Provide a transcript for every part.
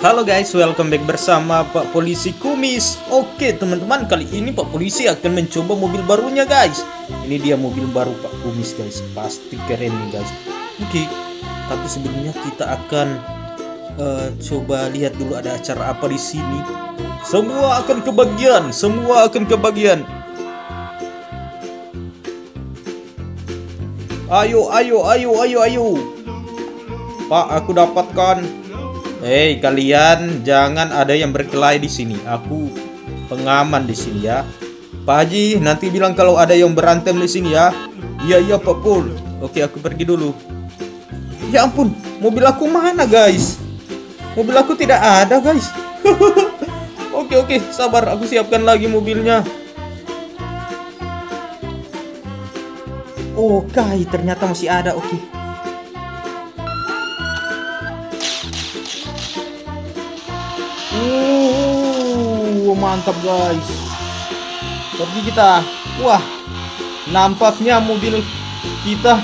Halo guys, welcome back bersama Pak Polisi Kumis. Oke teman-teman, kali ini Pak Polisi akan mencoba mobil barunya guys. Ini dia mobil baru Pak Kumis guys, pasti keren nih guys. Oke, tapi sebelumnya kita akan uh, coba lihat dulu ada acara apa di sini. Semua akan kebagian, semua akan kebagian. Ayo, ayo, ayo, ayo, ayo. Pak, aku dapatkan Hei kalian jangan ada yang berkelahi di sini. Aku pengaman di sini ya. Pak Haji nanti bilang kalau ada yang berantem di sini ya. Iya iya Pak Pul. Oke aku pergi dulu. Ya ampun, mobil aku mana guys? Mobil aku tidak ada guys. oke oke sabar aku siapkan lagi mobilnya. Oh kai ternyata masih ada oke. Okay. Uh, mantap guys. Pergi kita. Wah, nampaknya mobil kita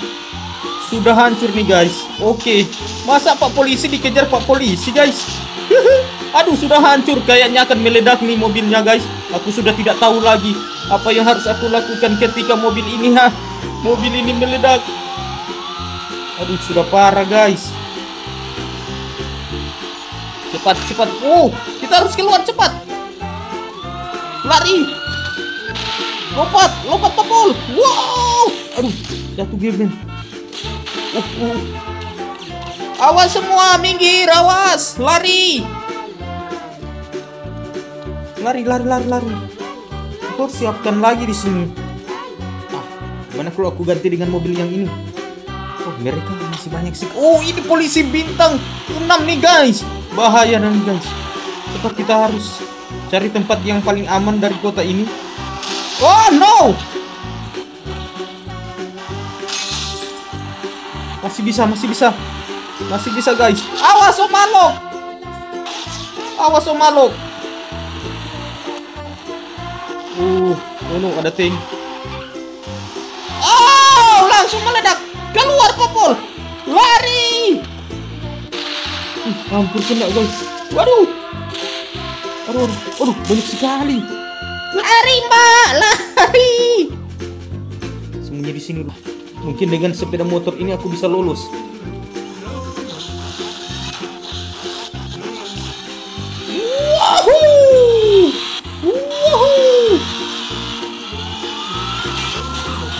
sudah hancur nih guys. Oke, masa Pak Polisi dikejar Pak Polisi guys? Aduh, sudah hancur. Kayaknya akan meledak nih mobilnya guys. Aku sudah tidak tahu lagi apa yang harus aku lakukan ketika mobil ini ha. Mobil ini meledak. Aduh, sudah parah guys. Cepat, cepat. Oh, kita harus keluar cepat. Lari. Lompat, lompat topol. Wow. Aduh, jatuh gemen. Oh, oh. Awas semua, minggir, awas. Lari. Lari, lari, lari, lari. Aku siapkan lagi di sini. Ah, gimana kalau aku ganti dengan mobil yang ini? Oh, mereka masih banyak sih. Oh, ini polisi bintang 6 nih, guys bahaya dan guys cepat kita harus cari tempat yang paling aman dari kota ini. Oh no! Masih bisa masih bisa. Masih bisa guys. Awas om malok! Awas om malok! Uh oh no ada tank. Oh langsung meledak Hampir kena guys. Waduh. Aduh, aduh, aduh, banyak sekali. Lari mbak, lari. Sembunyi di sini. Mungkin dengan sepeda motor ini aku bisa lolos. Wahoo! Wahoo!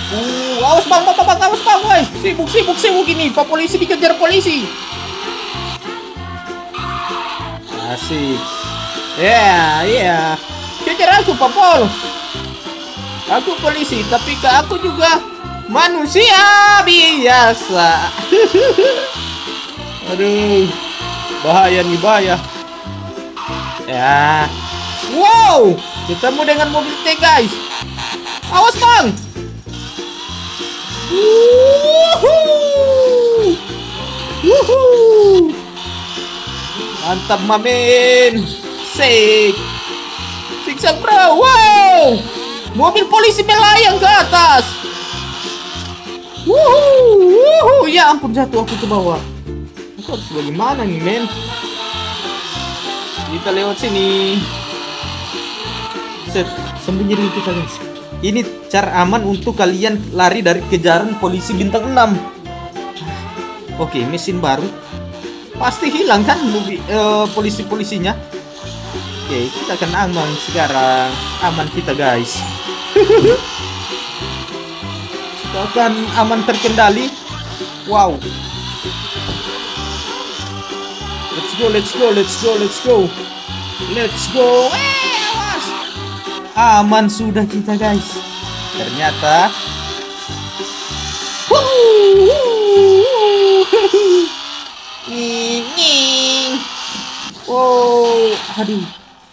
Uh, awas bang, bang, bang, awas bang, woi. Sibuk, sibuk, sibuk ini. Pak polisi dikejar polisi. Asik. Ya, yeah, ya. Yeah. Kejar aku, Popol. Aku polisi, tapi ke aku juga manusia biasa. Aduh. Bahaya nih, bahaya. Ya. Wow, ketemu dengan mobil T, guys. Awas, Bang. Woohoo! Woohoo! Mantap mamin. Sik. Siksa bro. Wow. Mobil polisi melayang ke atas. Wuhu. Ya ampun jatuh aku ke bawah. Aku harus bagaimana nih men? Kita lewat sini. Set, sembunyi dulu kita guys. Ini cara aman untuk kalian lari dari kejaran polisi bintang 6. Oke, mesin baru pasti hilang kan uh, polisi-polisinya? Oke kita akan aman sekarang. Aman kita guys. Kita akan aman terkendali. Wow. Let's go let's go let's go let's go. Let's go. Aman sudah kita guys. Ternyata Nying, nying. Wow, aduh.